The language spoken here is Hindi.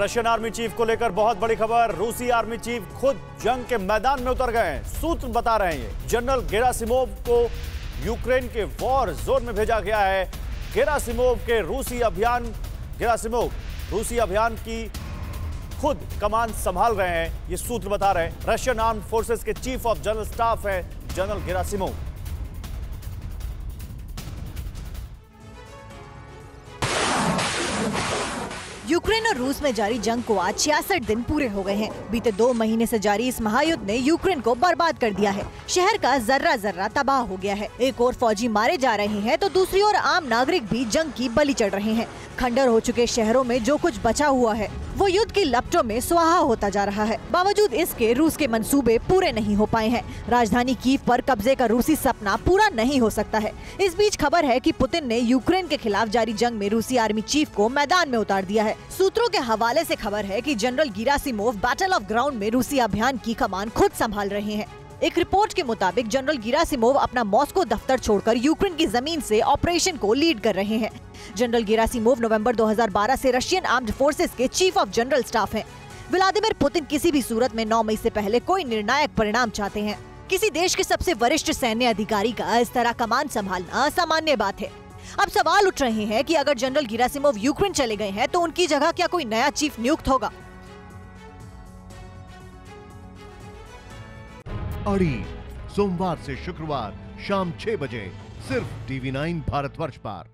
रशियन आर्मी चीफ को लेकर बहुत बड़ी खबर। रूसी आर्मी चीफ खुद जंग के मैदान में उतर गए हैं। सूत्र बता रहे हैं जनरल गेरासिमोव को यूक्रेन के वॉर जोन में भेजा गया है। गेरासिमोव के रूसी अभियान गेरासिमोव, रूसी अभियान की खुद कमान संभाल रहे हैं। ये सूत्र बता रहे हैं। रशियन आर्म फोर्सेस के चीफ ऑफ़ जनरल स्टाफ है जनरल गेरासिमोव। यूक्रेन और रूस में जारी जंग को आज छियासठ दिन पूरे हो गए हैं। बीते दो महीने से जारी इस महायुद्ध ने यूक्रेन को बर्बाद कर दिया है। शहर का जर्रा जर्रा तबाह हो गया है। एक और फौजी मारे जा रहे हैं तो दूसरी ओर आम नागरिक भी जंग की बलि चढ़ रहे हैं। खंडर हो चुके शहरों में जो कुछ बचा हुआ है, वो युद्ध की लपटों में सुहा होता जा रहा है। बावजूद इसके, रूस के मंसूबे पूरे नहीं हो पाए हैं। राजधानी पर कब्जे का रूसी सपना पूरा नहीं हो सकता है। इस बीच खबर है कि पुतिन ने यूक्रेन के खिलाफ जारी जंग में रूसी आर्मी चीफ को मैदान में उतार दिया है। सूत्रों के हवाले से खबर है कि general Gerasimov battle of ground में रूसी अभियान की कमान खुद संभाल रहे हैं। एक रिपोर्ट के मुताबिक जनरल गिरासिमोव अपना मॉस्को दफ्तर छोड़कर यूक्रेन की ज़मीन से ऑपरेशन को लीड कर रहे हैं। जनरल गिरासिमोव नवंबर 2012 से रशियन आर्म्ड फोर्सेस के चीफ ऑफ़ जनरल स्टाफ हैं। व्लादिमीर पुतिन किसी भी सूरत में 9 मई से पहले कोई निर्णायक परिणाम चाहते हैं। किसी देश के सबसे वरिष्ठ सैन्य अधिकारी का इस तरह कमान संभालना असामान्य बात है। अब सवाल उठ रहे हैं कि अगर जनरल गिरासिमोव यूक्रेन चले गए हैं तो उनकी जगह क्या कोई नया चीफ नियुक्त होगा? अड़ी, सोमवार से शुक्रवार शाम छह बजे, सिर्फ़ टीवी नाइन भारतवर्ष पर।